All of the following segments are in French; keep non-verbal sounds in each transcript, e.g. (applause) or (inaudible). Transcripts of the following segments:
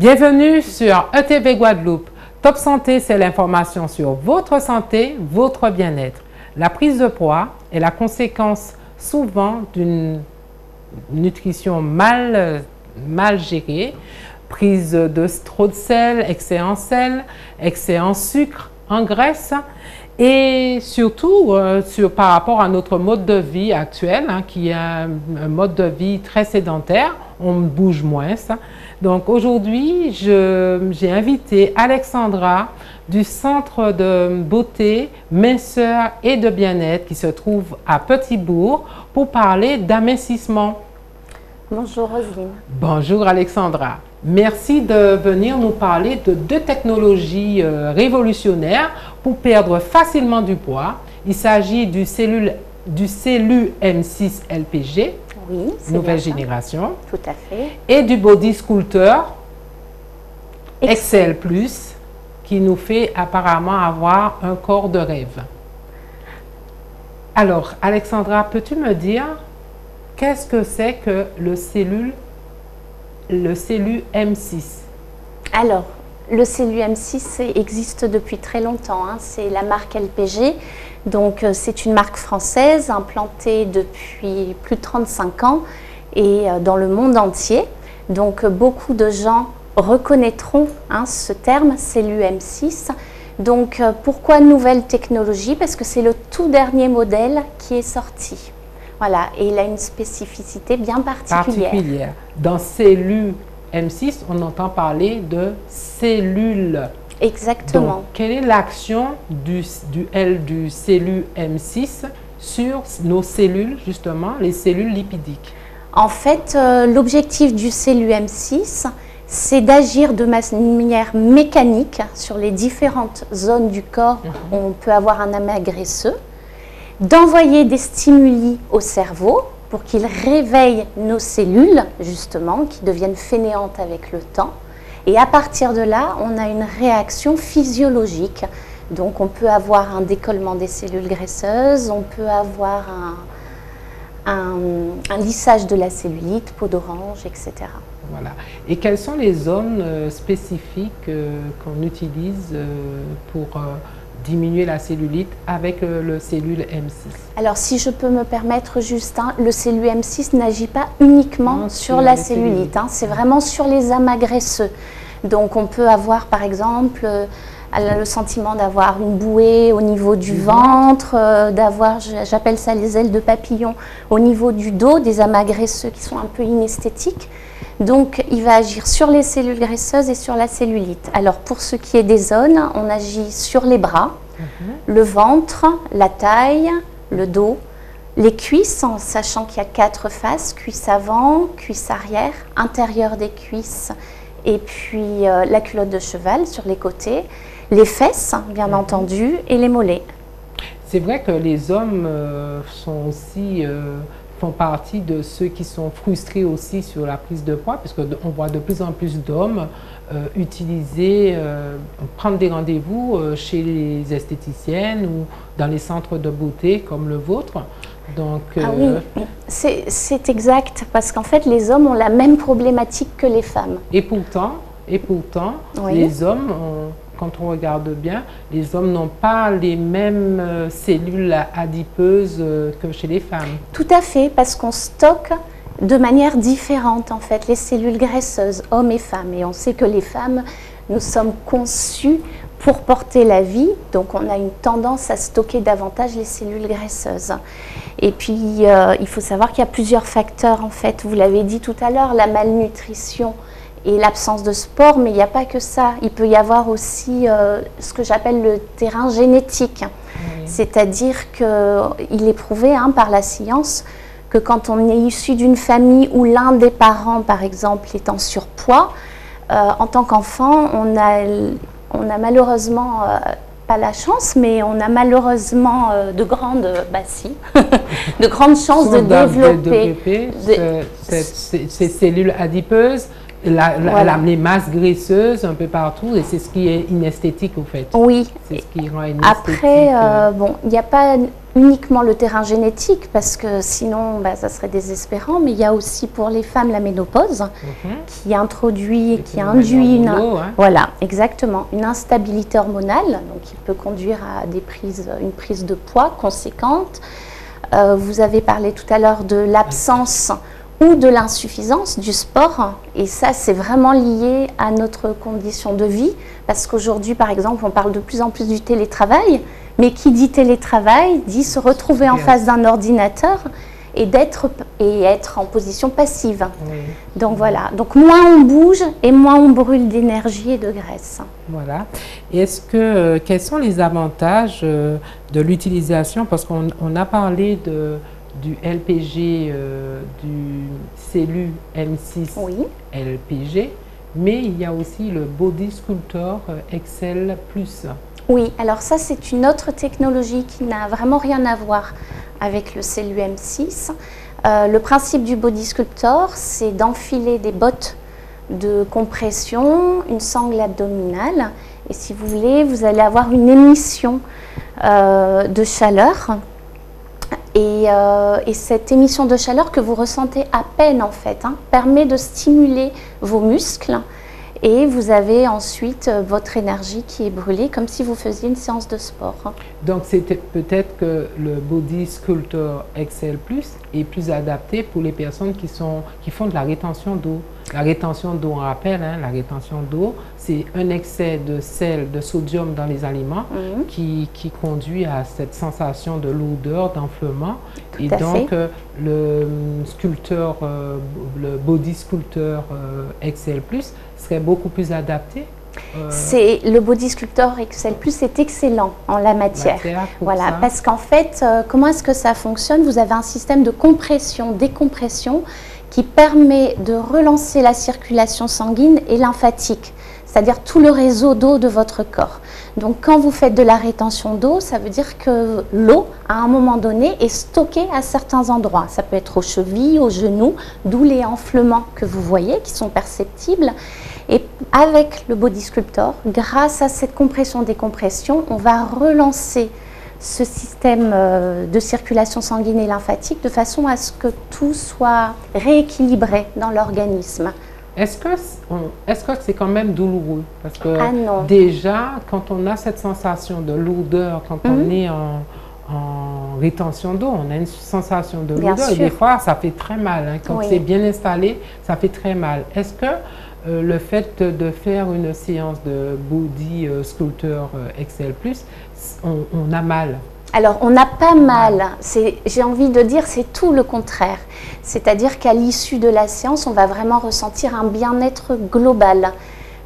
Bienvenue sur ETV Guadeloupe. Top Santé, c'est l'information sur votre santé, votre bien-être. La prise de poids est la conséquence souvent d'une nutrition mal, gérée, prise de trop de sel, excès en sel, excès en sucre, en graisse et surtout euh, sur, par rapport à notre mode de vie actuel, hein, qui est un, mode de vie très sédentaire, on bouge moins. Ça. Donc aujourd'hui, j'ai invité Alexandra du Centre de beauté, minceur et de bien-être qui se trouve à Petit-Bourg pour parler d'amincissement. Bonjour Roselyne. Bonjour Alexandra. Merci de venir nous parler de deux technologies euh, révolutionnaires pour perdre facilement du poids. Il s'agit du cellule du Cellu M6 LPG, oui, nouvelle génération. Tout à fait. Et du Body Sculptor Excel Plus, qui nous fait apparemment avoir un corps de rêve. Alors, Alexandra, peux-tu me dire qu'est-ce que c'est que le cellule le cellu M6 Alors, le cellu M6 existe depuis très longtemps. Hein. C'est la marque LPG. Donc, euh, c'est une marque française implantée depuis plus de 35 ans et euh, dans le monde entier. Donc, beaucoup de gens reconnaîtront hein, ce terme, cellu M6. Donc, euh, pourquoi nouvelle technologie? Parce que c'est le tout dernier modèle qui est sorti. Voilà, et il a une spécificité bien particulière. particulière. Dans cellule M6, on entend parler de cellules. Exactement. Donc, quelle est l'action du, du, L, du cellule M6 sur nos cellules, justement, les cellules lipidiques? En fait, euh, l'objectif du cellule M6, c'est d'agir de manière mécanique sur les différentes zones du corps mhm. où on peut avoir un amas graisseux d'envoyer des stimuli au cerveau pour qu'il réveille nos cellules, justement, qui deviennent fainéantes avec le temps. Et à partir de là, on a une réaction physiologique. Donc on peut avoir un décollement des cellules graisseuses, on peut avoir un, lissage de la cellulite, peau d'orange, etc. Voilà. Et quelles sont les zones euh, spécifiques euh, qu'on utilise euh, pour diminuer la cellulite avec euh, le cellule M6 Alors si je peux me permettre Justin, le cellule M6 n'agit pas uniquement sur, la cellulite, hein. c'est vraiment sur les amas graisseux. Donc on peut avoir par exemple euh, le sentiment d'avoir une bouée au niveau du, ventre, euh, d'avoir, j'appelle ça les ailes de papillon, au niveau du dos, des amas graisseux qui sont un peu inesthétiques. Donc, il va agir sur les cellules graisseuses et sur la cellulite. Alors, pour ce qui est des zones, on agit sur les bras, mhm. le ventre, la taille, le dos, les cuisses, en sachant qu'il y a quatre faces, cuisse avant, cuisse arrière, intérieur des cuisses, et puis euh, la culotte de cheval sur les côtés, les fesses, bien mhm. entendu, et les mollets. C'est vrai que les hommes euh, sont aussi... Euh, font partie de ceux qui sont frustrés aussi sur la prise de poids, parce qu'on voit de plus en plus d'hommes euh, utiliser, euh, prendre des rendez-vous euh, chez les esthéticiennes ou dans les centres de beauté comme le vôtre. Donc, ah oui, c'est exact, parce qu'en fait, les hommes ont la même problématique que les femmes. Et pourtant, et pourtant les hommes ont quand on regarde bien, les hommes n'ont pas les mêmes euh, cellules adipeuses euh, que chez les femmes. Tout à fait, parce qu'on stocke de manière différente en fait les cellules graisseuses, hommes et femmes. Et on sait que les femmes, nous sommes conçus pour porter la vie, donc on a une tendance à stocker davantage les cellules graisseuses. Et puis, euh, il faut savoir qu'il y a plusieurs facteurs en fait. Vous l'avez dit tout à l'heure, la malnutrition et l'absence de sport, mais il n'y a pas que ça. Il peut y avoir aussi euh, ce que j'appelle le terrain génétique. C'est-à-dire qu'il est prouvé hein, par la science que quand on est issu d'une famille où l'un des parents, par exemple, est en surpoids, euh, en tant qu'enfant, on a, on a malheureusement, euh, pas la chance, mais on a malheureusement de grandes, bah (laughs) de grandes chances de développer, ces cellules adipeuses la- la- Voilà. les masses graisseuses un peu partout et c'est ce qui est inesthétique au fait. Oui. C'est ce qui rend inesthétique. Après, euh, euh, bon, il n'y a pas uniquement le terrain génétique parce que sinon, bah, ça serait désespérant, mais il y a aussi pour les femmes la ménopause mhm. qui introduit, Et qui induit une, boulot, hein. voilà, exactement, une instabilité hormonale, donc qui peut conduire à des prises, une prise de poids conséquente. Euh, vous avez parlé tout à l'heure de l'absence ou de l'insuffisance du sport, et ça, c'est vraiment lié à notre condition de vie, parce qu'aujourd'hui, par exemple, on parle de plus en plus du télétravail, mais qui dit télétravail dit se retrouver en face d'un ordinateur et d'être et être en position passive. Oui. Donc voilà, donc moins on bouge et moins on brûle d'énergie et de graisse. Voilà. Et Est-ce que euh, quels sont les avantages euh, de l'utilisation? Parce qu'on on a parlé de, du LPG, euh, du CELU M6 Oui, LPG, mais il y a aussi le Body Sculptor euh, Excel Plus. oui. Alors ça, c'est une autre technologie qui n'a vraiment rien à voir avec le CELU M6. Euh, le principe du Body Sculptor, c'est d'enfiler des bottes de compression, une sangle abdominale, et si vous voulez, vous allez avoir une émission euh, de chaleur. Et, euh, et cette émission de chaleur que vous ressentez à peine en fait hein, permet de stimuler vos muscles et vous avez ensuite euh, votre énergie qui est brûlée comme si vous faisiez une séance de sport. Donc c'était peut-être que le Body Sculptor Excel Plus est plus adapté pour les personnes qui, sont, qui font de la rétention d'eau. La rétention d'eau, on rappelle, hein, la rétention d'eau, c'est un excès de sel, de sodium dans les aliments Mhm. qui, qui conduit à cette sensation de lourdeur, d'enflement. Et donc, euh, le hum, sculpteur, euh, le Body Sculptor euh, Excel Plus serait beaucoup plus adapté. Euh, C'est le Body Sculptor Excel Plus est excellent en la matière. Voilà, ça. parce qu'en fait, euh, comment est-ce que ça fonctionne? Vous avez un système de compression, décompression qui permet de relancer la circulation sanguine et lymphatique, c'est-à-dire tout le réseau d'eau de votre corps. Donc quand vous faites de la rétention d'eau, ça veut dire que l'eau, à un moment donné, est stockée à certains endroits. Ça peut être aux chevilles, aux genoux, d'où les enflements que vous voyez qui sont perceptibles. Et avec le Body Sculptor, grâce à cette compression-décompression, on va relancer ce système euh, de circulation sanguine et lymphatique de façon à ce que tout soit rééquilibré dans l'organisme. Est-ce que est-ce que c'est quand même douloureux? Parce que Ah non. déjà, quand on a cette sensation de lourdeur, quand on Mhm. est en, en rétention d'eau, on a une sensation de Bien lourdeur. Et des fois, ça fait très mal. hein. Quand Oui. c'est bien installé, ça fait très mal. Est-ce que euh, le fait de, faire une séance de Body euh, Sculptor euh, Excel Plus, on, on a mal? Alors, on n'a pas mal. J'ai envie de dire, c'est tout le contraire. C'est-à-dire qu'à l'issue de la séance, on va vraiment ressentir un bien-être global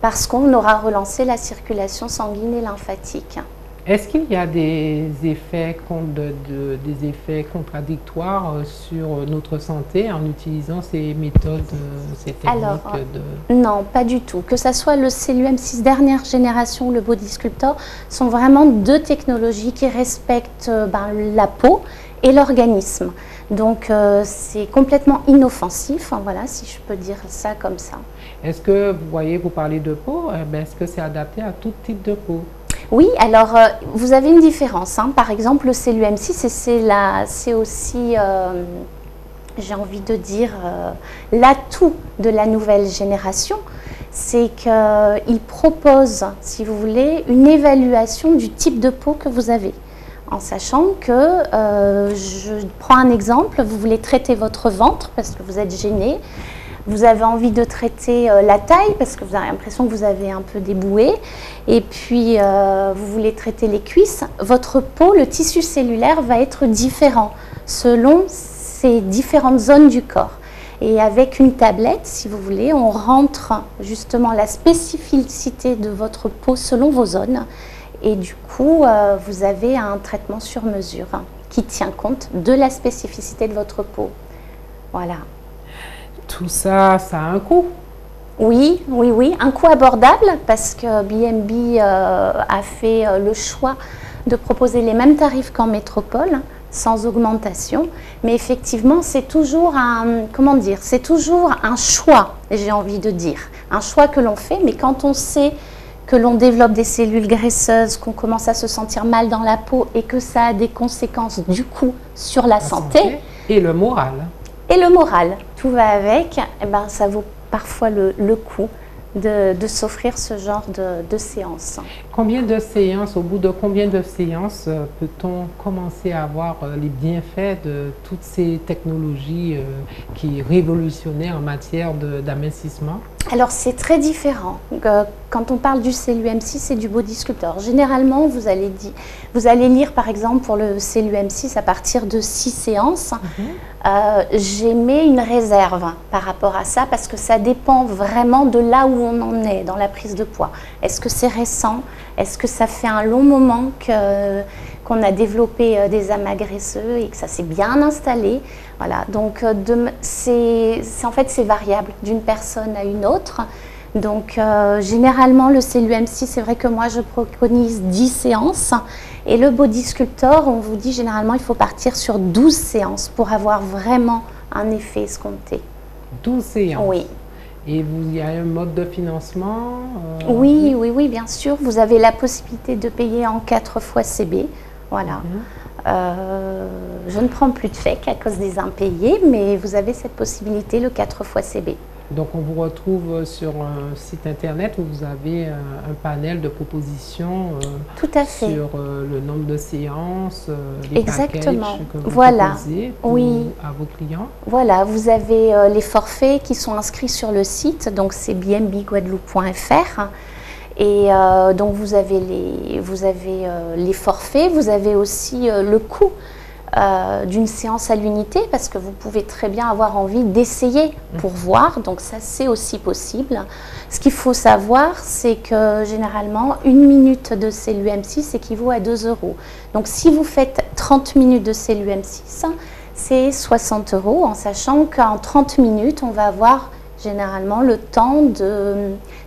parce qu'on aura relancé la circulation sanguine et lymphatique. Est-ce qu'il y a des effets, de- de- des effets contradictoires euh, sur notre santé en utilisant ces méthodes, euh, ces techniques Alors, de... Non, pas du tout. Que ça soit le CLUM6 dernière génération ou le Body Sculptor, sont vraiment deux technologies qui respectent euh, ben, la peau et l'organisme. Donc euh, c'est complètement inoffensif, hein, voilà, si je peux dire ça comme ça. Est-ce que, vous voyez, vous parlez de peau, eh est-ce que c'est adapté à tout type de peau? Oui, alors euh, vous avez une différence. hein. Par exemple, le CLUM6, et c'est aussi, euh, j'ai envie de dire, euh, l'atout de la nouvelle génération. C'est qu'il propose, si vous voulez, une évaluation du type de peau que vous avez. En sachant que, je prends un exemple, vous voulez traiter votre ventre parce que vous êtes gêné. Vous avez envie de traiter euh, la taille parce que vous avez l'impression que vous avez un peu déboué. Et puis, euh, vous voulez traiter les cuisses. Votre peau, le tissu cellulaire va être différent selon ces différentes zones du corps. Et avec une tablette, si vous voulez, on rentre justement la spécificité de votre peau selon vos zones. Et du coup, euh, vous avez un traitement sur mesure qui tient compte de la spécificité de votre peau. Voilà. Tout ça, ça a un coût. Oui, oui, oui. Un coût abordable parce que BNB euh, a fait euh, le choix de proposer les mêmes tarifs qu'en métropole sans augmentation. Mais effectivement, c'est toujours un, comment dire, c'est toujours un choix, j'ai envie de dire. Un choix que l'on fait, mais quand on sait que l'on développe des cellules graisseuses, qu'on commence à se sentir mal dans la peau et que ça a des conséquences du coup sur la, santé, Et le moral. Et le moral, tout va avec, eh ben, ça vaut parfois le, le coup de, s'offrir ce genre de, séance. Combien de séances, au bout de combien de séances euh, peut-on commencer à avoir euh, les bienfaits de toutes ces technologies euh, qui révolutionnaient en matière d'amincissement? Alors c'est très différent. Quand on parle du CLUM6 et du body sculptor, généralement vous allez, vous allez lire par exemple pour le CLUM6 à partir de six séances. Mhm. Euh, j'ai mis une réserve par rapport à ça parce que ça dépend vraiment de là où on en est dans la prise de poids. Est-ce que c'est récent? Est-ce que ça fait un long moment qu'on a développé euh, des amas graisseux et que ça s'est bien installé? Voilà, donc euh, c'est en fait c'est variable d'une personne à une autre. Donc euh, généralement le CLUM6, c'est vrai que moi je préconise 10 séances et le Body Sculptor, on vous dit généralement il faut partir sur 12 séances pour avoir vraiment un effet escompté. 12 séances? Oui. Et il y a un mode de financement euh, Oui, oui, oui, bien sûr. Vous avez la possibilité de payer en 4 fois CB. Voilà. Mhm. Euh, je ne prends plus de chèques à cause des impayés, mais vous avez cette possibilité le 4 fois CB. Donc on vous retrouve sur un site internet où vous avez euh, un, panel de propositions euh, Tout à fait. sur le nombre de séances, les Exactement. que vous voilà. oui. à vos clients. Voilà, vous avez les forfaits qui sont inscrits sur le site, donc c'est bmbguadeloupe.fr. Et euh, donc vous avez, les, vous avez euh, les forfaits, vous avez aussi euh, le coût d'une séance à l'unité parce que vous pouvez très bien avoir envie d'essayer pour voir, donc ça c'est aussi possible. Ce qu'il faut savoir, c'est que généralement une minute de CLUM6 équivaut à 2 euros. Donc si vous faites 30 minutes de CLUM6, c'est 60 euros en sachant qu'en 30 minutes, on va avoir généralement le temps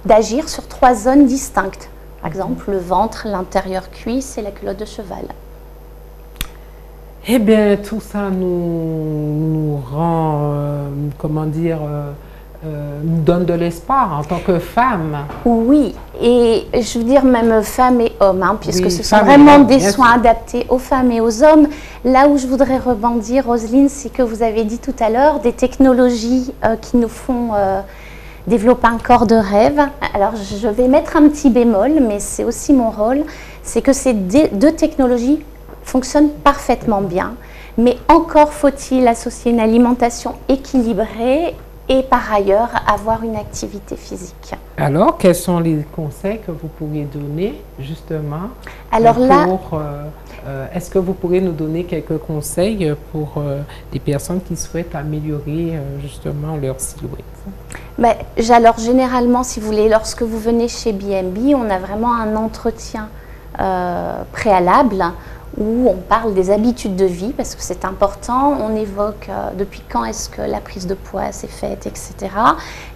d'agir sur trois zones distinctes. Par exemple, le ventre, l'intérieur cuisse et la culotte de cheval. Eh bien, tout ça nous, rend, euh, comment dire, euh, euh, nous donne de l'espoir en tant que femme. Oui, et je veux dire même femmes et hommes, hein, puisque ce sont vraiment des soins adaptés aux femmes et aux hommes. Là où je voudrais rebondir, Roselyne, c'est que vous avez dit tout à l'heure des technologies qui nous font développer un corps de rêve. Alors je vais mettre un petit bémol, mais c'est aussi mon rôle, c'est que ces deux technologies fonctionnent parfaitement bien. Mais encore faut-il associer une alimentation équilibrée et par ailleurs avoir une activité physique. Alors, quels sont les conseils que vous pourriez donner justement Alors là, euh, euh, est-ce que vous pourriez nous donner quelques conseils pour euh, des personnes qui souhaitent améliorer justement leur silhouette? Ben, Alors généralement, si vous voulez, lorsque vous venez chez BNB, on a vraiment un entretien préalable où on parle des habitudes de vie, parce que c'est important, on évoque euh, depuis quand est-ce que la prise de poids s'est faite, etc.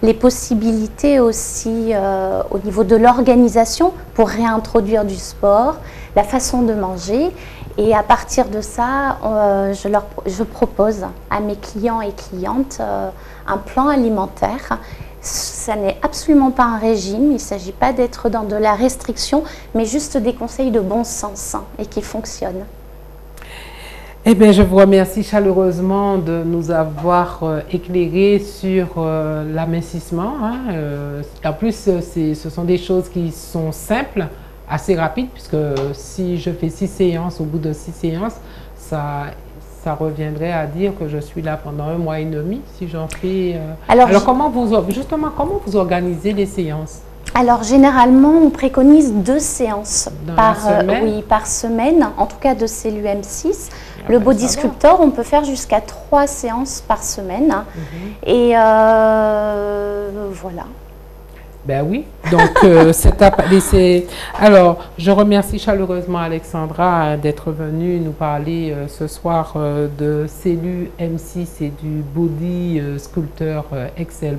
Les possibilités aussi euh, au niveau de l'organisation pour réintroduire du sport, la façon de manger. Et à partir de ça, euh, je, leur, je propose à mes clients et clientes un plan alimentaire ça n'est absolument pas un régime, il ne s'agit pas d'être dans de la restriction, mais juste des conseils de bon sens hein, et qui fonctionnent. Eh bien, je vous remercie chaleureusement de nous avoir euh, éclairé sur euh, l'amincissement. Hein, euh, en plus, ce sont des choses qui sont simples, assez rapides, puisque si je fais six séances, au bout de six séances, ça ça reviendrait à dire que je suis là pendant un mois et demi si j'en fais. Euh, alors, comment vous justement comment vous organisez les séances? Alors généralement, on préconise deux séances par, euh, semaine? oui, par semaine, en tout cas de CLUM 6. Ah le ben, body sculptor, on peut faire jusqu'à trois séances par semaine. Mhm. Et euh, voilà. Ben oui, donc euh, (laughs) c'est Alors, je remercie chaleureusement Alexandra d'être venue nous parler euh, ce soir euh, de Cellu M6 et du Body Sculpteur Excel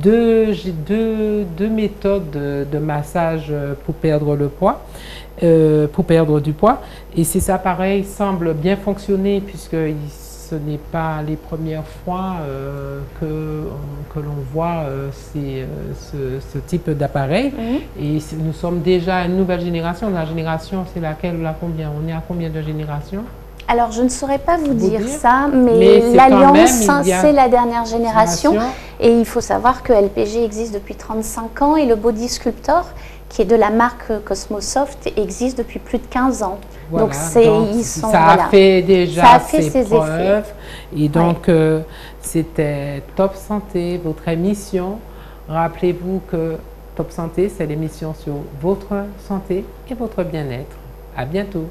deux, deux, deux méthodes de, massage pour perdre le poids, pour perdre du poids. Et ces appareils semblent bien fonctionner puisque ce n'est pas les premières fois que, que l'on voit ces, ce, type d'appareil. Mhm. Et nous sommes déjà une nouvelle génération. La génération, c'est laquelle, là, combien? On est à combien de générations? Alors, je ne saurais pas vous, dire, ça, mais, l'Alliance, c'est la dernière génération. Et il faut savoir que LPG existe depuis 35 ans et le Body Sculptor, qui est de la marque Cosmosoft, existe depuis plus de 15 ans. donc, ils sont, ça a fait déjà ses, preuves. Et donc, euh, c'était Top Santé, votre émission. Rappelez-vous que Top Santé, c'est l'émission sur votre santé et votre bien-être. À bientôt.